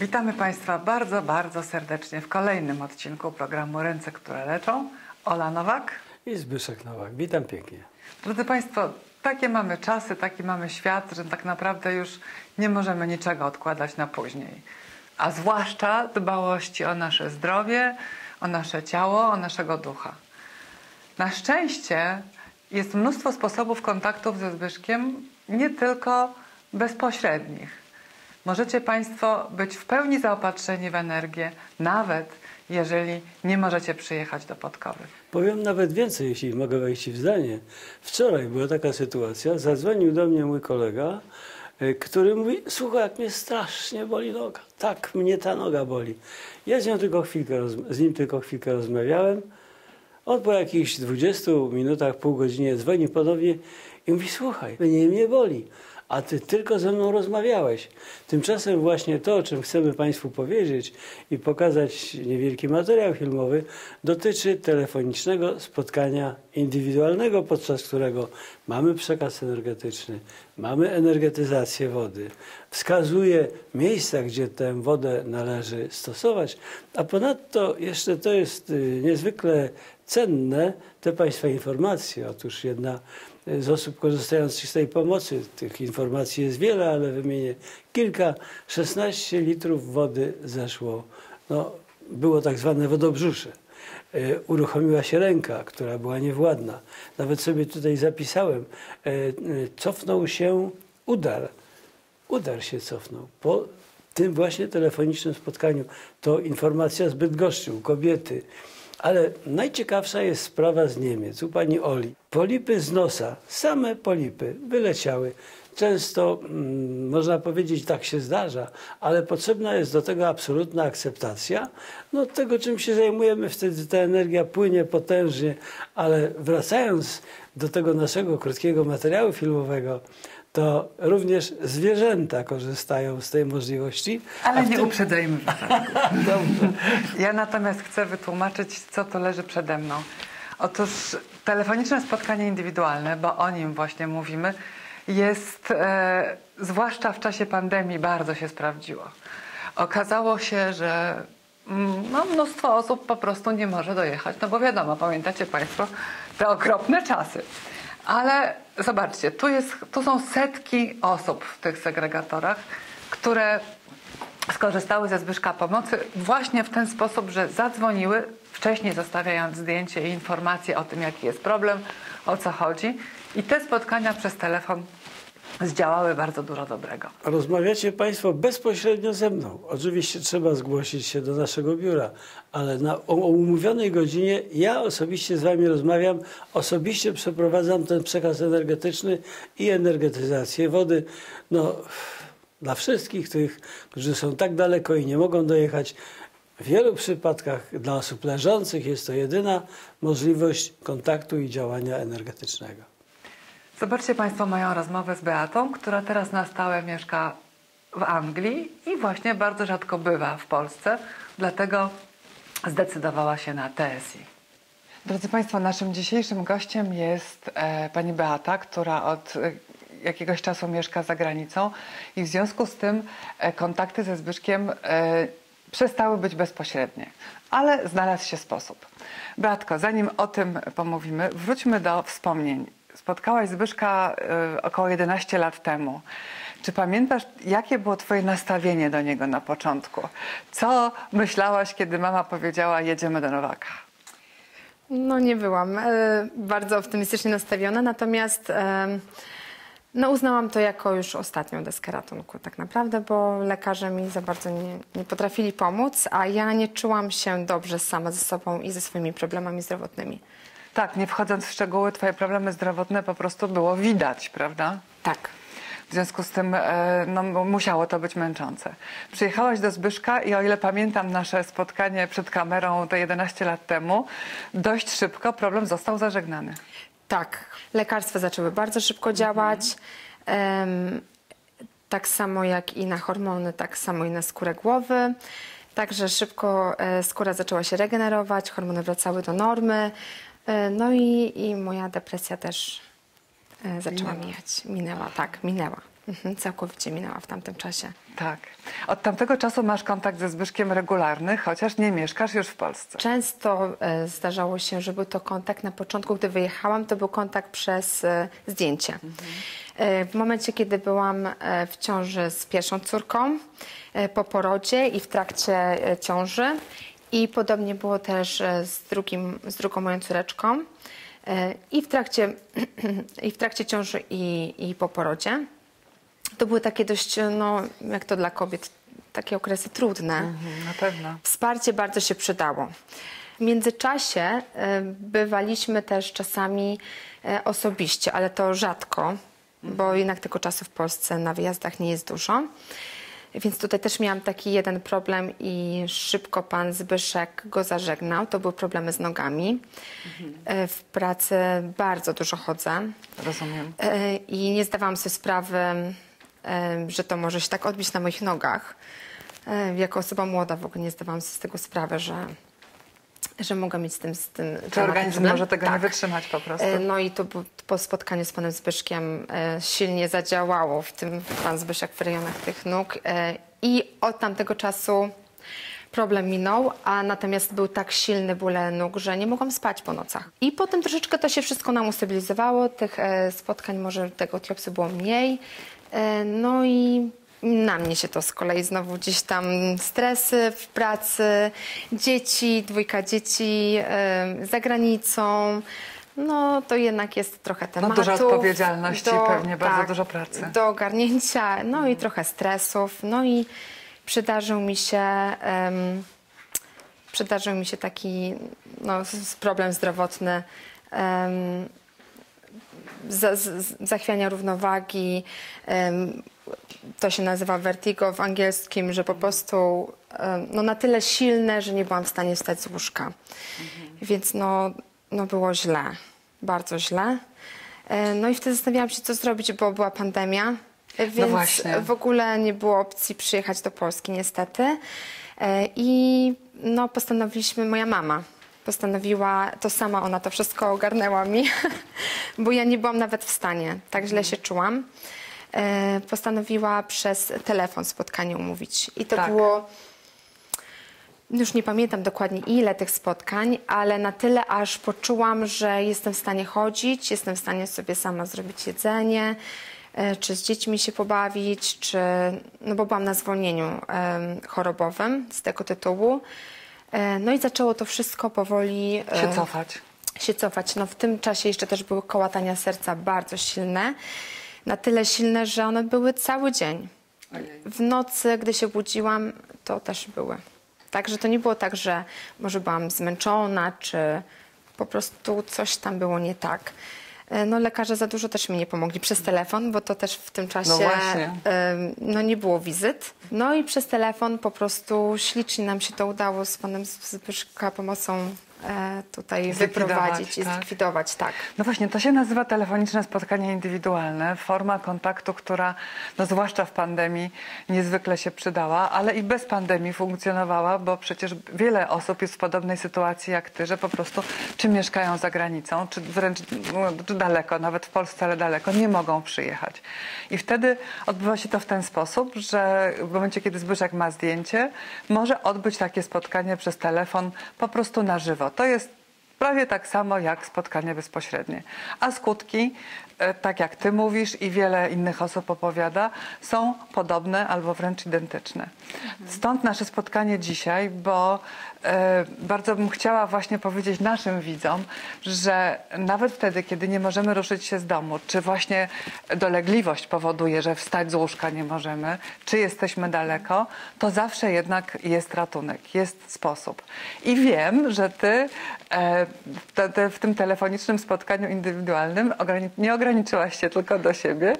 Witamy Państwa bardzo, bardzo serdecznie w kolejnym odcinku programu Ręce, które leczą. Ola Nowak. I Zbyszek Nowak. Witam pięknie. Drodzy Państwo, takie mamy czasy, taki mamy świat, że tak naprawdę już nie możemy niczego odkładać na później. A zwłaszcza dbałości o nasze zdrowie, o nasze ciało, o naszego ducha. Na szczęście jest mnóstwo sposobów kontaktów ze Zbyszkiem, nie tylko bezpośrednich. Możecie Państwo być w pełni zaopatrzeni w energię, nawet jeżeli nie możecie przyjechać do Podkowy. Powiem nawet więcej, jeśli mogę wejść w zdanie. Wczoraj była taka sytuacja, zadzwonił do mnie mój kolega, y, który mówi, słuchaj, jak mnie strasznie boli noga. Tak, mnie ta noga boli. Ja z, nią tylko chwilkę, z nim tylko chwilkę rozmawiałem. On po jakichś 20 minutach, pół godzinie dzwoni ponownie i mówi, słuchaj, mnie mnie boli, a ty tylko ze mną rozmawiałeś. Tymczasem właśnie to, o czym chcemy Państwu powiedzieć i pokazać niewielki materiał filmowy, dotyczy telefonicznego spotkania indywidualnego, podczas którego mamy przekaz energetyczny, mamy energetyzację wody, wskazuje miejsca, gdzie tę wodę należy stosować, a ponadto jeszcze to jest y, niezwykle cenne, te Państwa informacje. Otóż jedna z osób korzystających z tej pomocy, tych informacji jest wiele, ale wymienię kilka, 16 litrów wody zeszło, no, było tak zwane wodobrzusze. E, Uruchomiła się ręka, która była niewładna. Nawet sobie tutaj zapisałem. E, Cofnął się udar. Udar się cofnął. Po tym właśnie telefonicznym spotkaniu to informacja z Bydgoszczy u kobiety. Ale najciekawsza jest sprawa z Niemiec, u pani Oli. Polipy z nosa, same polipy wyleciały. Często, mm, można powiedzieć, tak się zdarza, ale potrzebna jest do tego absolutna akceptacja. No, tego, czym się zajmujemy, wtedy ta energia płynie potężnie, ale wracając do tego naszego krótkiego materiału filmowego, to również zwierzęta korzystają z tej możliwości. Ale nie tym- uprzedzajmy wypadku. Dobrze. Ja natomiast chcę wytłumaczyć, co to leży przede mną. Otóż telefoniczne spotkanie indywidualne, bo o nim właśnie mówimy, jest e, zwłaszcza w czasie pandemii bardzo się sprawdziło. Okazało się, że mm, no, mnóstwo osób po prostu nie może dojechać, no bo wiadomo, pamiętacie Państwo te okropne czasy. Ale zobaczcie, tu, jest, tu są setki osób w tych segregatorach, które skorzystały ze Zbyszka pomocy właśnie w ten sposób, że zadzwoniły, wcześniej zostawiając zdjęcie i informacje o tym, jaki jest problem, o co chodzi. I te spotkania przez telefon zdziałały bardzo dużo dobrego. Rozmawiacie Państwo bezpośrednio ze mną. Oczywiście trzeba zgłosić się do naszego biura, ale na, o, o umówionej godzinie ja osobiście z Wami rozmawiam, osobiście przeprowadzam ten przekaz energetyczny i energetyzację wody. No, dla wszystkich tych, którzy są tak daleko i nie mogą dojechać, w wielu przypadkach dla osób leżących jest to jedyna możliwość kontaktu i działania energetycznego. Zobaczcie Państwo moją rozmowę z Beatą, która teraz na stałe mieszka w Anglii i właśnie bardzo rzadko bywa w Polsce, dlatego zdecydowała się na TSI. Drodzy Państwo, naszym dzisiejszym gościem jest e, pani Beata, która od e, jakiegoś czasu mieszka za granicą i w związku z tym e, kontakty ze Zbyszkiem e, przestały być bezpośrednie, ale znalazł się sposób. Beatko, zanim o tym pomówimy, wróćmy do wspomnień. Spotkałaś Zbyszka e, około 11 lat temu. Czy pamiętasz, jakie było Twoje nastawienie do niego na początku? Co myślałaś, kiedy mama powiedziała, jedziemy do Nowaka? No nie byłam e, bardzo optymistycznie nastawiona, natomiast e, no uznałam to jako już ostatnią deskę ratunku tak naprawdę, bo lekarze mi za bardzo nie, nie potrafili pomóc, a ja nie czułam się dobrze sama ze sobą i ze swoimi problemami zdrowotnymi. Tak, nie wchodząc w szczegóły, Twoje problemy zdrowotne po prostu było widać, prawda? Tak. W związku z tym e, no, musiało to być męczące. Przyjechałaś do Zbyszka i o ile pamiętam nasze spotkanie przed kamerą te 11 lat temu, dość szybko problem został zażegnany. Tak, lekarstwa zaczęły bardzo szybko działać. Em, tak samo jak i na hormony, tak samo i na skórę głowy. Także szybko e, skóra zaczęła się regenerować, hormony wracały do normy. E, no i, i moja depresja też e, zaczęła Minęła. mijać. Minęła, tak, minęła. Mhm, całkowicie minęła w tamtym czasie. Tak. Od tamtego czasu masz kontakt ze Zbyszkiem regularny, chociaż nie mieszkasz już w Polsce. Często e, zdarzało się, że był to kontakt na początku, gdy wyjechałam, to był kontakt przez e, zdjęcie. E, w momencie, kiedy byłam w ciąży z pierwszą córką, po porodzie i w trakcie ciąży i podobnie było też e, z, drugim, z drugą moją córeczką e, i w trakcie, i w trakcie ciąży i, i po porodzie. To były takie dość, no jak to dla kobiet, takie okresy trudne. Mhm, na pewno. Wsparcie bardzo się przydało. W międzyczasie e, bywaliśmy też czasami e, osobiście, ale to rzadko, bo jednak tego czasu w Polsce na wyjazdach nie jest dużo. Więc tutaj też miałam taki jeden problem i szybko pan Zbyszek go zażegnał. To były problemy z nogami. E, W pracy bardzo dużo chodzę. Rozumiem. E, I nie zdawałam sobie sprawy, e, że to może się tak odbić na moich nogach. Jako osoba młoda w ogóle nie zdawałam sobie z tego sprawy, że, że mogę mieć z tym, z tym Czy organizm może tego nie Tak. wytrzymać po prostu? E, No i to po spotkaniu z panem Zbyszkiem e, silnie zadziałało w tym pan Zbyszek w rejonach tych nóg e, i od tamtego czasu problem minął, a natomiast był tak silny ból nóg, że nie mogłam spać po nocach. I potem troszeczkę to się wszystko nam ustabilizowało, tych spotkań może tego etiopsy było mniej, no i na mnie się to z kolei znowu gdzieś tam stresy w pracy, dzieci, dwójka dzieci e, za granicą. No to jednak jest trochę tematów. dużo odpowiedzialności, pewnie bardzo dużo pracy. Do ogarnięcia, no i trochę stresów. No i przydarzył mi się, em, przydarzył mi się taki no, problem zdrowotny. em, za, z, zachwiania równowagi. to się nazywa vertigo w angielskim, że po prostu no, na tyle silne, że nie byłam w stanie wstać z łóżka. Więc no, no było źle, bardzo źle. E, No i wtedy zastanawiałam się, co zrobić, bo była pandemia. E, Więc właśnie. w ogóle nie było opcji przyjechać do Polski niestety. E, I no, postanowiliśmy, moja mama postanowiła, to sama ona to wszystko ogarnęła mi, bo ja nie byłam nawet w stanie, tak źle się czułam. E, Postanowiła przez telefon spotkanie umówić. I to Tak. było już nie pamiętam dokładnie ile tych spotkań, ale na tyle aż poczułam, że jestem w stanie chodzić, jestem w stanie sobie sama zrobić jedzenie, e, czy z dziećmi się pobawić, czy, no bo byłam na zwolnieniu chorobowym z tego tytułu. E, No i zaczęło to wszystko powoli e, Się cofać. się cofać. No w tym czasie jeszcze też były kołatania serca bardzo silne. Na tyle silne, że one były cały dzień. W nocy, gdy się budziłam, to też były. Także to nie było tak, że może byłam zmęczona, czy po prostu coś tam było nie tak. E, No lekarze za dużo też mi nie pomogli przez telefon, bo to też w tym czasie No właśnie. em, no nie było wizyt. No i przez telefon po prostu ślicznie nam się to udało z panem Zbyszka pomocą tutaj Zlikwidować, wyprowadzić i tak. zlikwidować, tak. No właśnie, to się nazywa telefoniczne spotkanie indywidualne, forma kontaktu, która, no zwłaszcza w pandemii, niezwykle się przydała, ale i bez pandemii funkcjonowała, bo przecież wiele osób jest w podobnej sytuacji jak ty, że po prostu czy mieszkają za granicą, czy wręcz no, czy daleko, nawet w Polsce, ale daleko, nie mogą przyjechać. I wtedy odbywa się to w ten sposób, że w momencie, kiedy Zbyszek ma zdjęcie, może odbyć takie spotkanie przez telefon po prostu na żywo. To jest Prawie tak samo jak spotkanie bezpośrednie. A skutki, tak jak ty mówisz i wiele innych osób opowiada, są podobne albo wręcz identyczne. Stąd nasze spotkanie dzisiaj, bo e, bardzo bym chciała właśnie powiedzieć naszym widzom, że nawet wtedy, kiedy nie możemy ruszyć się z domu, czy właśnie dolegliwość powoduje, że wstać z łóżka nie możemy, czy jesteśmy daleko, to zawsze jednak jest ratunek, jest sposób. I wiem, że ty e, w tym telefonicznym spotkaniu indywidualnym nie ograniczyłaś się tylko do siebie,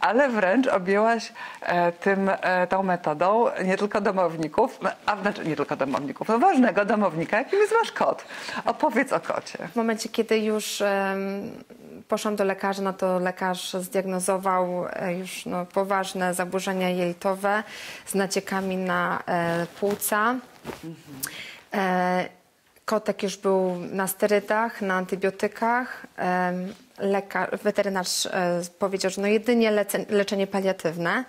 ale wręcz objęłaś e, tym, e, tą metodą nie tylko domowników, a znaczy nie tylko domowników, no ważnego domownika, jakim jest wasz kot. Opowiedz o kocie. W momencie, kiedy już poszłam do lekarza, no to lekarz zdiagnozował e, już no, poważne zaburzenia jelitowe z naciekami na płuca. Kotek już był na sterydach, na antybiotykach. Lekarz, weterynarz e, powiedział, że no jedynie lece, leczenie paliatywne,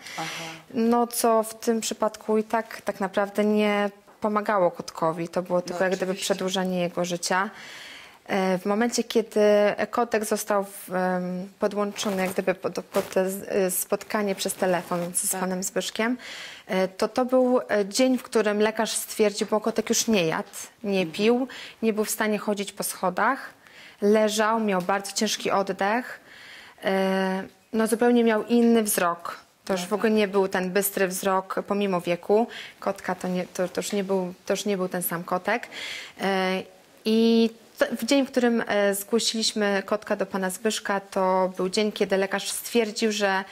no co w tym przypadku i tak tak naprawdę nie pomagało kotkowi. To było tylko jak gdyby przedłużenie jego życia. E, W momencie, kiedy kotek został podłączony jak gdyby pod, pod e, spotkanie przez telefon z Tak. panem Zbyszkiem, to to był dzień, w którym lekarz stwierdził, bo kotek już nie jadł, nie Mhm. pił, nie był w stanie chodzić po schodach, leżał, miał bardzo ciężki oddech, e, no zupełnie miał inny wzrok. To już w ogóle nie był ten bystry wzrok pomimo wieku. Kotka to, nie, to, to, już, nie był, to już nie był ten sam kotek. E, I w dzień, w którym e, zgłosiliśmy kotka do pana Zbyszka, to był dzień, kiedy lekarz stwierdził, że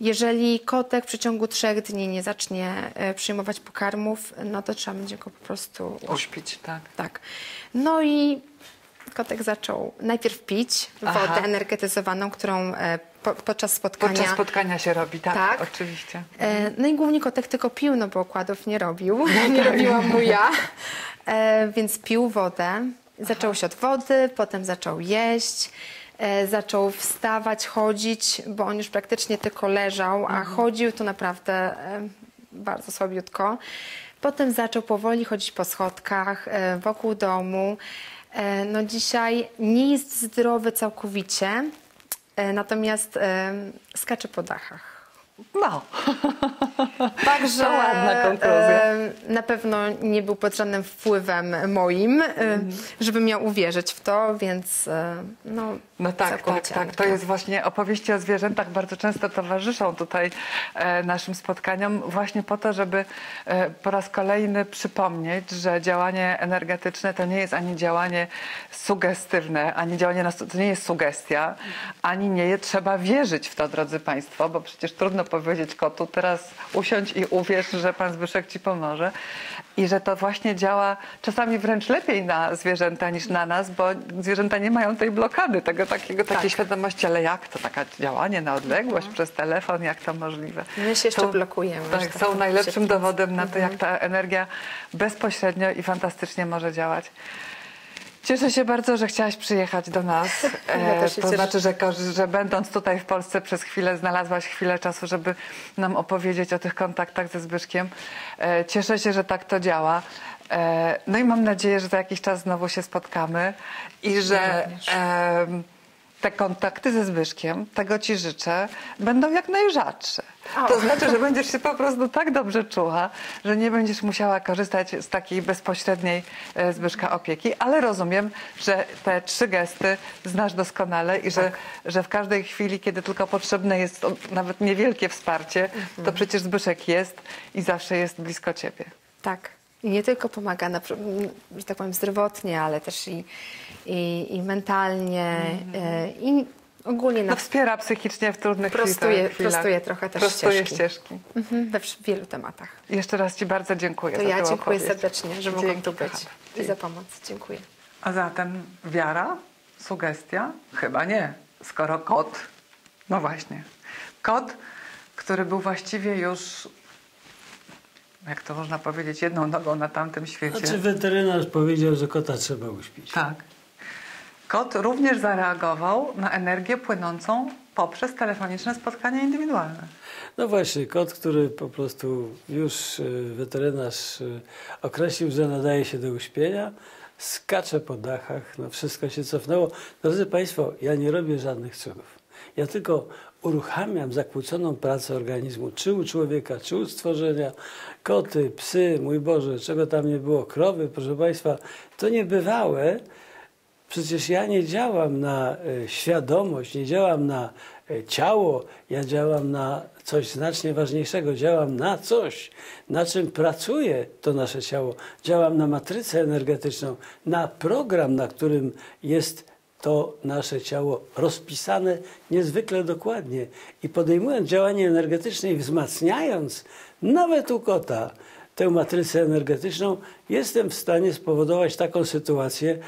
jeżeli kotek w przeciągu trzech dni nie zacznie przyjmować pokarmów, no to trzeba będzie go po prostu Uśpić, tak. tak. No i kotek zaczął najpierw pić Aha. wodę energetyzowaną, którą e, po, podczas spotkania. Podczas spotkania się robi, tak, Tak. oczywiście. E, no i głównie kotek tylko pił, no bo okładów nie robił. nie robiłam mu ja. E, więc pił wodę. Zaczął się od wody, potem zaczął jeść. E, zaczął wstawać, chodzić, bo on już praktycznie tylko leżał, a chodził to naprawdę e, bardzo słabiutko. Potem zaczął powoli chodzić po schodkach, wokół domu. E, no dzisiaj nie jest zdrowy całkowicie, e, natomiast skacze po dachach. No, Także To ładna konkluzja. e, na pewno nie był pod żadnym wpływem moim, e, żeby miał uwierzyć w to, więc e, no, no tak, tak, tak. To nie. jest właśnie opowieści o zwierzętach bardzo często towarzyszą tutaj e, naszym spotkaniom właśnie po to, żeby e, po raz kolejny przypomnieć, że działanie energetyczne to nie jest ani działanie sugestywne, ani działanie, na, to nie jest sugestia, ani nie je, trzeba wierzyć w to, drodzy Państwo, bo przecież trudno powiedzieć kotu, teraz usiądź i uwierz, że Pan Zbyszek Ci pomoże. I że to właśnie działa czasami wręcz lepiej na zwierzęta niż na nas, bo zwierzęta nie mają tej blokady, tego takiego, takiej świadomości, ale jak to takie działanie na odległość przez telefon, jak to możliwe? My się jeszcze Są- blokujemy, Tak, tak są najlepszym dowodem na to, jak ta energia bezpośrednio i fantastycznie może działać. Cieszę się bardzo, że chciałaś przyjechać do nas. Ja się to cieszę. znaczy, że, że będąc tutaj w Polsce przez chwilę znalazłaś chwilę czasu, żeby nam opowiedzieć o tych kontaktach ze Zbyszkiem. E, Cieszę się, że tak to działa. E, No i mam nadzieję, że za jakiś czas znowu się spotkamy i że em, te kontakty ze Zbyszkiem, tego Ci życzę, będą jak najrzadsze. To znaczy, że będziesz się po prostu tak dobrze czuła, że nie będziesz musiała korzystać z takiej bezpośredniej e, Zbyszka opieki, ale rozumiem, że te trzy gesty znasz doskonale i że, że w każdej chwili, kiedy tylko potrzebne jest nawet niewielkie wsparcie, to przecież Zbyszek jest i zawsze jest blisko Ciebie. Tak. I nie tylko pomaga, na, m, że tak powiem, zdrowotnie, ale też i, i, i mentalnie, e, i ogólnie na, No wspiera psychicznie w trudnych Prostuje- chwilach. prostuje trochę też Prostuje ścieżki. ścieżki. mhm, we wielu tematach. Jeszcze raz Ci bardzo dziękuję To za ja tę dziękuję opowieść. serdecznie, że mogłam tu być i za pomoc. Dziękuję. A zatem wiara, sugestia? Chyba nie, skoro kot. No właśnie. Kot, który był właściwie już, jak to można powiedzieć, jedną nogą na tamtym świecie. Znaczy weterynarz powiedział, że kota trzeba uśpić. Tak. Kot również zareagował na energię płynącą poprzez telefoniczne spotkania indywidualne. No właśnie, kot, który po prostu już y, weterynarz y, określił, że nadaje się do uśpienia, skacze po dachach, no wszystko się cofnęło. Drodzy Państwo, ja nie robię żadnych cudów. Ja tylko uruchamiam zakłóconą pracę organizmu, czy u człowieka, czy u stworzenia. Koty, psy, mój Boże, czego tam nie było, krowy, proszę Państwa, to niebywałe. Przecież ja nie działam na e, świadomość, nie działam na e, ciało, ja działam na coś znacznie ważniejszego. Działam na coś, na czym pracuje to nasze ciało. Działam na matrycę energetyczną, na program, na którym jest to nasze ciało rozpisane niezwykle dokładnie. I podejmując działanie energetyczne i wzmacniając nawet u kota tę matrycę energetyczną, jestem w stanie spowodować taką sytuację,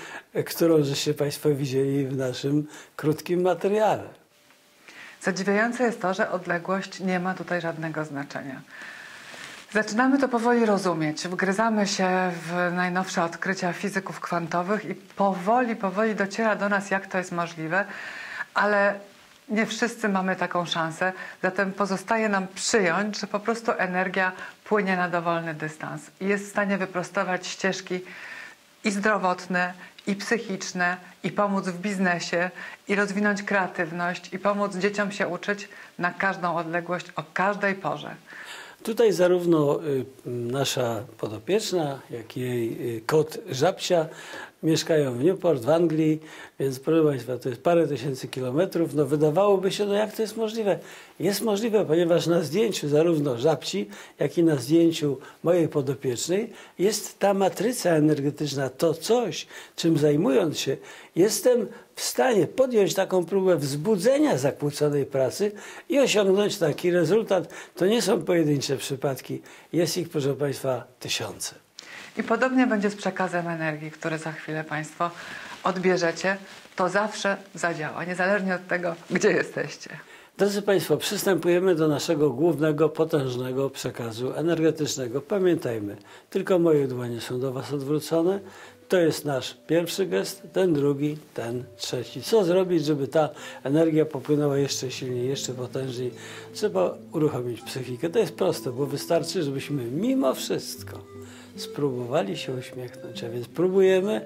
którą żeście Państwo widzieli w naszym krótkim materiale. Zadziwiające jest to, że odległość nie ma tutaj żadnego znaczenia. Zaczynamy to powoli rozumieć. Wgryzamy się w najnowsze odkrycia fizyków kwantowych i powoli, powoli dociera do nas, jak to jest możliwe. ale nie wszyscy mamy taką szansę, zatem pozostaje nam przyjąć, że po prostu energia płynie na dowolny dystans i jest w stanie wyprostować ścieżki i zdrowotne, i psychiczne, i pomóc w biznesie, i rozwinąć kreatywność, i pomóc dzieciom się uczyć na każdą odległość, o każdej porze. Tutaj zarówno y, nasza podopieczna, jak i jej y, kot Żabcia mieszkają w Newport, w Anglii, więc proszę Państwa, to jest parę tysięcy kilometrów. No wydawałoby się, no jak to jest możliwe? Jest możliwe, ponieważ na zdjęciu zarówno Żabci, jak i na zdjęciu mojej podopiecznej jest ta matryca energetyczna, to coś, czym zajmując się, jestem w stanie podjąć taką próbę wzbudzenia zakłóconej pracy i osiągnąć taki rezultat. To nie są pojedyncze przypadki, jest ich, proszę Państwa, tysiące. I podobnie będzie z przekazem energii, który za chwilę Państwo odbierzecie. To zawsze zadziała, niezależnie od tego, gdzie jesteście. Drodzy Państwo, przystępujemy do naszego głównego, potężnego przekazu energetycznego. Pamiętajmy, tylko moje dłonie są do Was odwrócone. To jest nasz pierwszy gest, ten drugi, ten trzeci. Co zrobić, żeby ta energia popłynęła jeszcze silniej, jeszcze potężniej? Trzeba uruchomić psychikę. To jest proste, bo wystarczy, żebyśmy mimo wszystko spróbowali się uśmiechnąć. A więc próbujemy,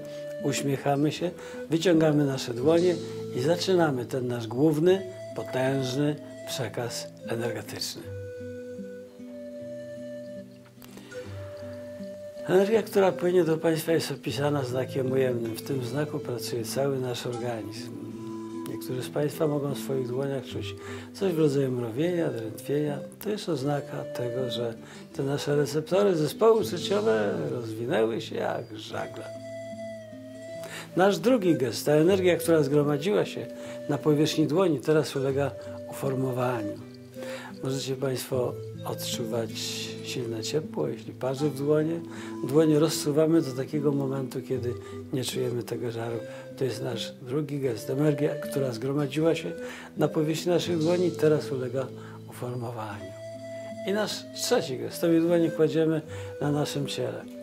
uśmiechamy się, wyciągamy nasze dłonie i zaczynamy ten nasz główny, potężny przekaz energetyczny. Energia, która płynie do Państwa jest opisana znakiem ujemnym. W tym znaku pracuje cały nasz organizm. Niektórzy z Państwa mogą w swoich dłoniach czuć coś w rodzaju mrowienia, drętwienia. To jest oznaka tego, że te nasze receptory, zespoły uczuciowe rozwinęły się jak żagle. Nasz drugi gest, ta energia, która zgromadziła się na powierzchni dłoni, teraz ulega uformowaniu. Możecie Państwo odczuwać silne ciepło, jeśli parzy w dłonie. Dłonie rozsuwamy do takiego momentu, kiedy nie czujemy tego żaru. To jest nasz drugi gest. Energia, która zgromadziła się na powierzchni naszych dłoni, teraz ulega uformowaniu. I nasz trzeci gest. Tobie dłonie kładziemy na naszym ciele.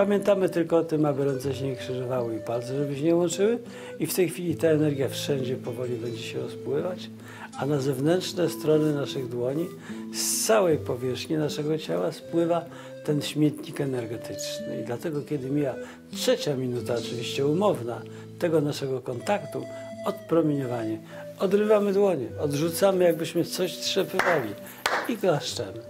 Pamiętamy tylko o tym, aby ręce się nie krzyżowały i palce, żeby się nie łączyły i w tej chwili ta energia wszędzie powoli będzie się rozpływać, a na zewnętrzne strony naszych dłoni z całej powierzchni naszego ciała spływa ten śmietnik energetyczny. I dlatego, kiedy mija trzecia minuta, oczywiście umowna, tego naszego kontaktu, odpromieniowanie, odrywamy dłonie, odrzucamy, jakbyśmy coś trzepywali i klaszczemy.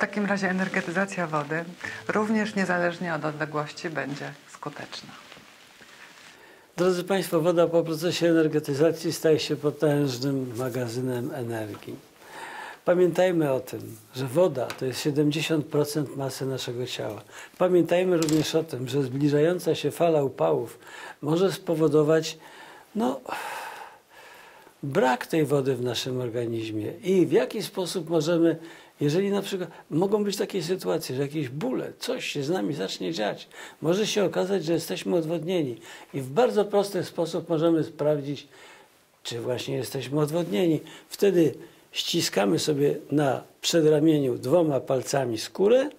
Takim razie energetyzacja wody również niezależnie od odległości będzie skuteczna. Drodzy Państwo, woda po procesie energetyzacji staje się potężnym magazynem energii. Pamiętajmy o tym, że woda to jest 70% masy naszego ciała. Pamiętajmy również o tym, że zbliżająca się fala upałów może spowodować no, brak tej wody w naszym organizmie i w jaki sposób możemy jeżeli na przykład mogą być takie sytuacje, że jakieś bóle, coś się z nami zacznie dziać, może się okazać, że jesteśmy odwodnieni i w bardzo prosty sposób możemy sprawdzić, czy właśnie jesteśmy odwodnieni. Wtedy ściskamy sobie na przedramieniu dwoma palcami skórę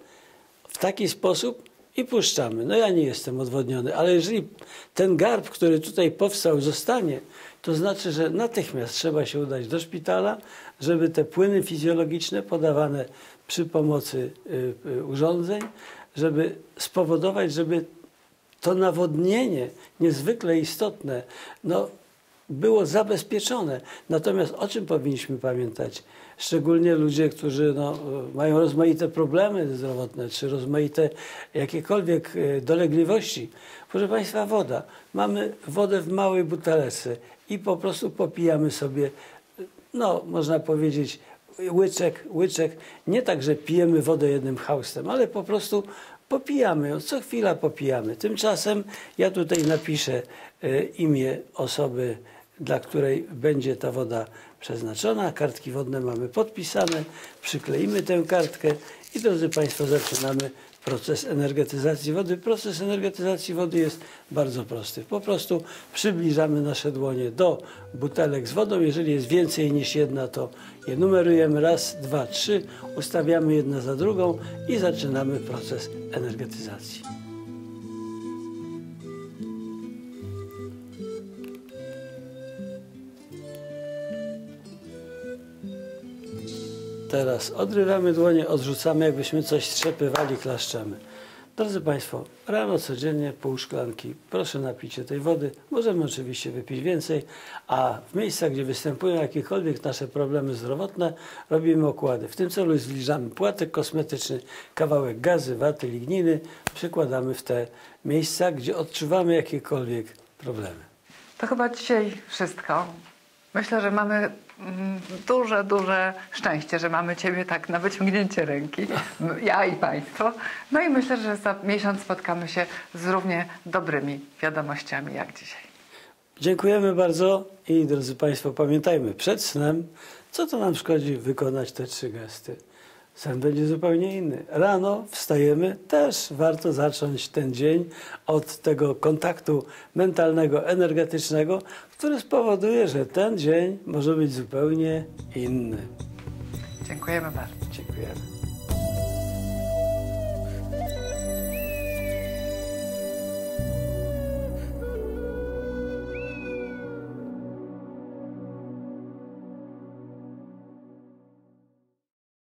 w taki sposób i puszczamy. No ja nie jestem odwodniony, ale jeżeli ten garb, który tutaj powstał, zostanie, to znaczy, że natychmiast trzeba się udać do szpitala, żeby te płyny fizjologiczne podawane przy pomocy y, y, urządzeń, żeby spowodować, żeby to nawodnienie niezwykle istotne no, było zabezpieczone. Natomiast o czym powinniśmy pamiętać? Szczególnie ludzie, którzy no, mają rozmaite problemy zdrowotne, czy rozmaite jakiekolwiek y, dolegliwości. Proszę Państwa, woda. Mamy wodę w małej butelce i po prostu popijamy sobie no można powiedzieć, łyczek, łyczek. Nie tak, że pijemy wodę jednym haustem, ale po prostu popijamy ją, co chwila popijamy. Tymczasem ja tutaj napiszę e, imię osoby, dla której będzie ta woda przeznaczona. Kartki wodne mamy podpisane, przykleimy tę kartkę i drodzy Państwo, zaczynamy proces energetyzacji wody. Proces energetyzacji wody jest bardzo prosty. Po prostu przybliżamy nasze dłonie do butelek z wodą. Jeżeli jest więcej niż jedna, to je numerujemy raz, dwa, trzy, ustawiamy jedna za drugą i zaczynamy proces energetyzacji. Teraz odrywamy dłonie, odrzucamy, jakbyśmy coś strzepywali, klaszczemy. Drodzy Państwo, rano codziennie pół szklanki. Proszę napić tej wody. Możemy oczywiście wypić więcej, a w miejscach, gdzie występują jakiekolwiek nasze problemy zdrowotne, robimy okłady. W tym celu zbliżamy płatek kosmetyczny, kawałek gazy, waty, ligniny, przykładamy w te miejsca, gdzie odczuwamy jakiekolwiek problemy. To chyba dzisiaj wszystko. Myślę, że mamy duże, duże szczęście, że mamy Ciebie tak na wyciągnięcie ręki, ja i Państwo. No i myślę, że za miesiąc spotkamy się z równie dobrymi wiadomościami jak dzisiaj. Dziękujemy bardzo i drodzy Państwo, pamiętajmy przed snem, co to nam szkodzi wykonać te trzy gesty. Sen będzie zupełnie inny. Rano wstajemy, też warto zacząć ten dzień od tego kontaktu mentalnego, energetycznego, który spowoduje, że ten dzień może być zupełnie inny. Dziękujemy bardzo. Dziękujemy.